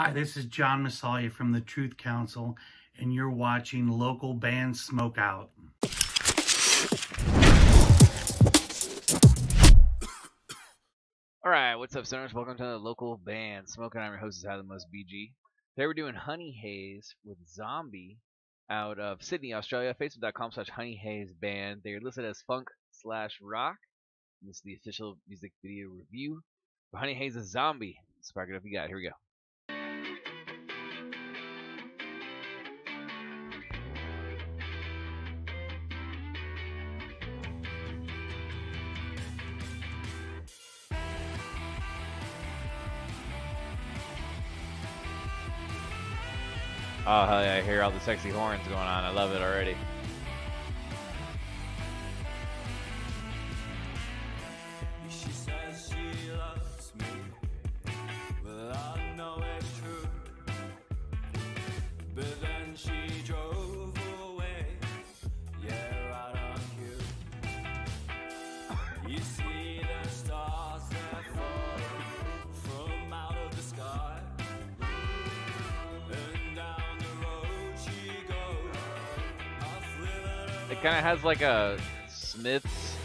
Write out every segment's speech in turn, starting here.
Hi, this is John Masalia from the Truth Council, and you're watching Local Band Smokeout. All right, what's up, stoners? Welcome to the local band. Smoking. I'm your host, is the most BG. Today we're doing Honey Hayze with Zombie out of Sydney, Australia. Facebook.com slash Honey Hayze Band. They're listed as funk slash rock. This is the official music video review for Honey Hayze's Zombie. Spark it up, you got. It. Here we go. Oh hell yeah, I hear all the sexy horns going on. I love it already. It kind of has like a Smiths,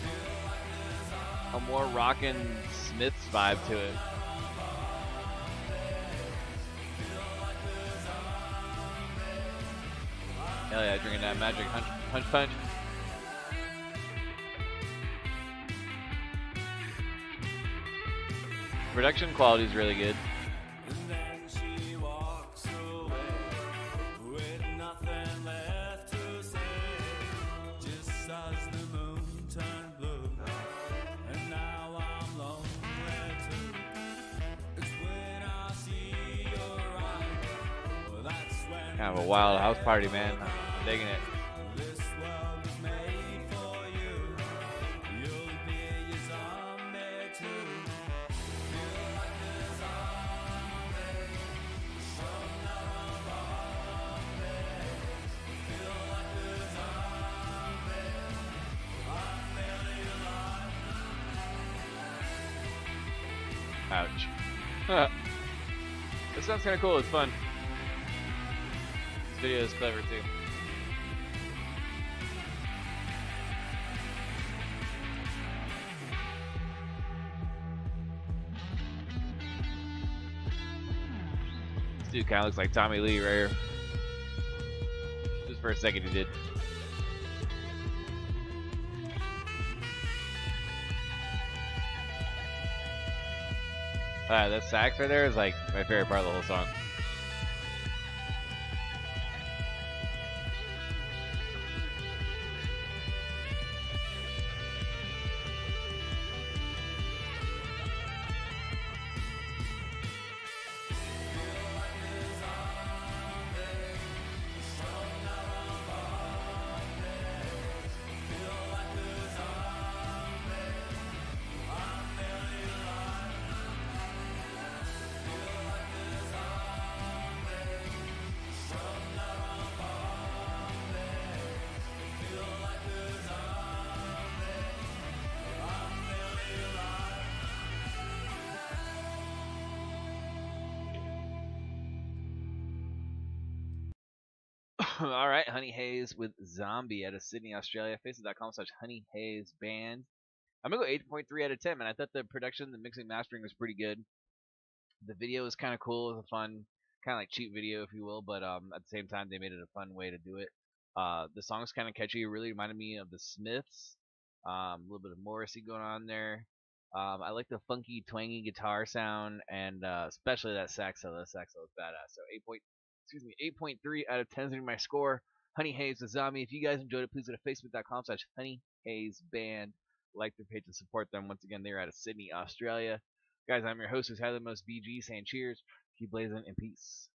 a more rockin' Smiths vibe to it. Hell yeah, drinking that magic punch, punch punch. Production quality is really good. Kind of a wild house party, man. I'm digging it. Ouch. this sounds kind of cool. It's fun video is clever too. This dude kind of looks like Tommy Lee right here. Just for a second he did. Uh, that sax right there is like my favorite part of the whole song. All right, Honey Hayze with Zombie out of Sydney, Australia. Facebook.com slash Honey Hayze Band. I'm gonna go 8.3 out of 10, man. I thought the production, the mixing, mastering was pretty good. The video was kind of cool. It was a fun, kind of like cheap video, if you will, but um, at the same time, they made it a fun way to do it. Uh, the song's kind of catchy. It really reminded me of the Smiths. Um, a little bit of Morrissey going on there. Um, I like the funky, twangy guitar sound, and uh, especially that sax solo. That sax solo is badass. So 8 excuse me, 8.3 out of 10 is going to be my score. Honey Hayze the Zombie. If you guys enjoyed it, please go to facebook.com slash Honey Hayze Band. Like their page and support them. Once again, they're out of Sydney, Australia. Guys, I'm your host who's had the most BG saying cheers. Keep blazing and peace.